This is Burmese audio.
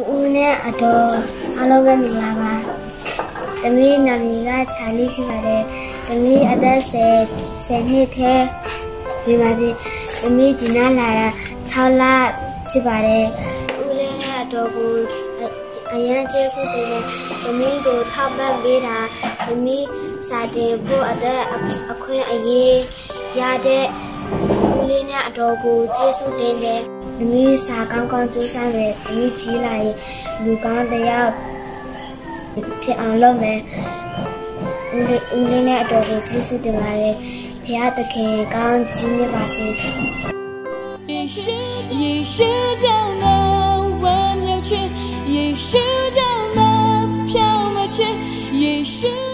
ဦးနဲ့အတော်အားလုံးပဲမင်္ဂလာပါ။သမီးနာမည်ကချာလီဖြစ်ပါတယ်။သမီးအသက်10 10နှစ်ထဲဝင်ပါပြီ။သမီးဒီနားလာတာ6လဖြစ်ပါတယ်။ဦးလေးနဲ့အတော်ကိုအရန်ကျေးဇူးတင်တယ်။သမီးကိုထောက်ပံ့ပေးတာသမီးစာတင်ဖို့အသက်အခွင့်အရေးရတဲ့ဦးလေးနဲ့ အတော်ကိုကျေးဇူးတင်တယ်။မိမိစာကောင်းကောင်းကြိုးစားမယ်။မိမိကြီးလာရင်လူကောင်းတစ်ယောက်ဖြစ်အောင်လုပ်မယ်။ဦးလေးဦးလေးနဲ့အတော်ကိုကျေးဇူးတင်ပါတယ်။ဘုရားသခင်ကောင်းကြီးမြတ်ပါစေ။也许，也许就能温柔去，也许就能飘过去，也许。